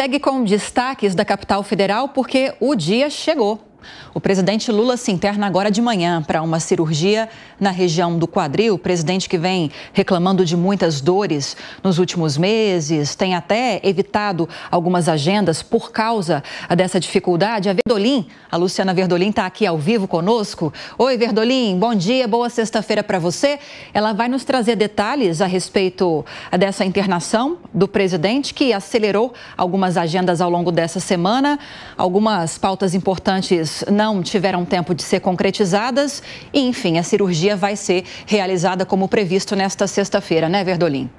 segue com destaques da capital federal porque o dia chegou. O presidente Lula se interna agora de manhã para uma cirurgia na região do quadril. O presidente que vem reclamando de muitas dores nos últimos meses, tem até evitado algumas agendas por causa dessa dificuldade. A Verdolim, a Luciana Verdolim está aqui ao vivo conosco. Oi, Verdolim, bom dia, boa sexta-feira para você. Ela vai nos trazer detalhes a respeito dessa internação do presidente que acelerou algumas agendas ao longo dessa semana, algumas pautas importantes não tiveram tempo de ser concretizadas e, enfim, a cirurgia vai ser realizada como previsto nesta sexta-feira, né, Verdolim?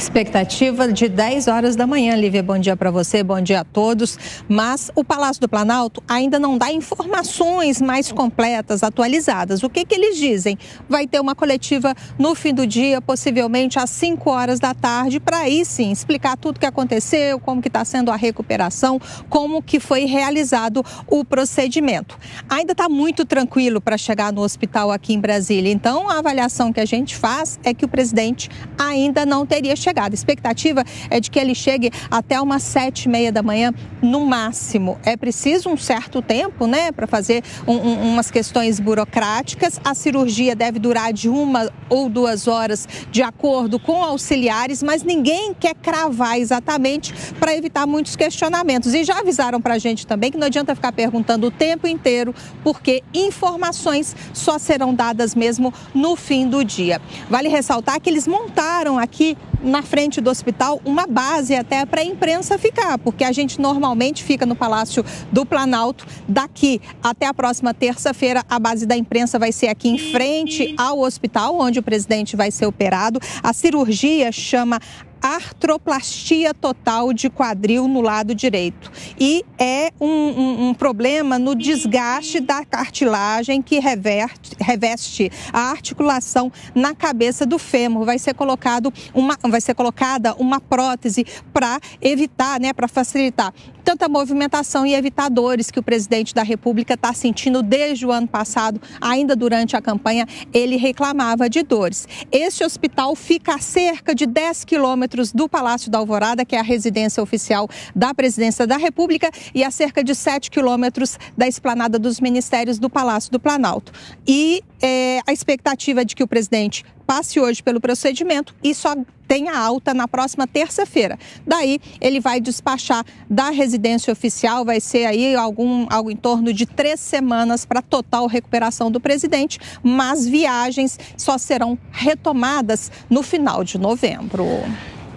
Expectativa de 10 horas da manhã, Lívia. Bom dia para você, bom dia a todos. Mas o Palácio do Planalto ainda não dá informações mais completas, atualizadas. O que, que eles dizem? Vai ter uma coletiva no fim do dia, possivelmente às 5 horas da tarde, para aí sim explicar tudo o que aconteceu, como que está sendo a recuperação, como que foi realizado o procedimento. Ainda está muito tranquilo para chegar no hospital aqui em Brasília. Então, a avaliação que a gente faz é que o presidente ainda não teria chegado chegada. A expectativa é de que ele chegue até umas sete e meia da manhã, no máximo. É preciso um certo tempo, né, para fazer um, um, umas questões burocráticas. A cirurgia deve durar de uma ou duas horas, de acordo com auxiliares, mas ninguém quer cravar exatamente para evitar muitos questionamentos. E já avisaram para a gente também que não adianta ficar perguntando o tempo inteiro, porque informações só serão dadas mesmo no fim do dia. Vale ressaltar que eles montaram aqui na frente do hospital uma base até para a imprensa ficar, porque a gente normalmente fica no Palácio do Planalto. Daqui até a próxima terça-feira, a base da imprensa vai ser aqui em frente ao hospital, onde o presidente vai ser operado. A cirurgia chama artroplastia total de quadril no lado direito. E é um, um, um problema no desgaste da cartilagem que reverte, reveste a articulação na cabeça do fêmur. Vai ser, colocado uma, vai ser colocada uma prótese para evitar, né, para facilitar tanta movimentação e evitar dores que o presidente da República está sentindo desde o ano passado, ainda durante a campanha, ele reclamava de dores. Este hospital fica a cerca de 10 quilômetros do Palácio da Alvorada, que é a residência oficial da Presidência da República, e a cerca de 7 quilômetros da esplanada dos ministérios do Palácio do Planalto. E é, a expectativa de que o presidente passe hoje pelo procedimento e só tenha alta na próxima terça-feira. Daí ele vai despachar da residência oficial, vai ser aí algum algo em torno de três semanas para total recuperação do presidente, mas viagens só serão retomadas no final de novembro.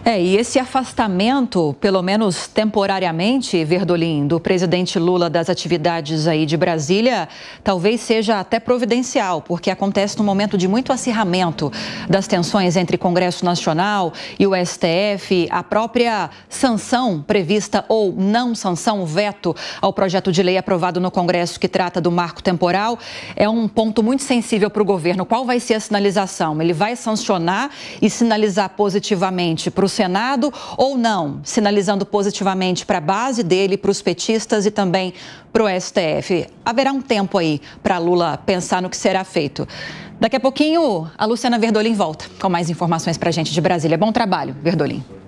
É, e esse afastamento, pelo menos temporariamente, Verdolim, do presidente Lula das atividades aí de Brasília, talvez seja até providencial, porque acontece num momento de muito acirramento das tensões entre Congresso Nacional e o STF, a própria sanção prevista ou não sanção, veto ao projeto de lei aprovado no Congresso que trata do marco temporal, é um ponto muito sensível para o governo. Qual vai ser a sinalização? Ele vai sancionar e sinalizar positivamente para o Senado ou não, sinalizando positivamente para a base dele, para os petistas e também para o STF. Haverá um tempo aí para Lula pensar no que será feito. Daqui a pouquinho, a Luciana Verdolim volta com mais informações para a gente de Brasília. Bom trabalho, Verdolim.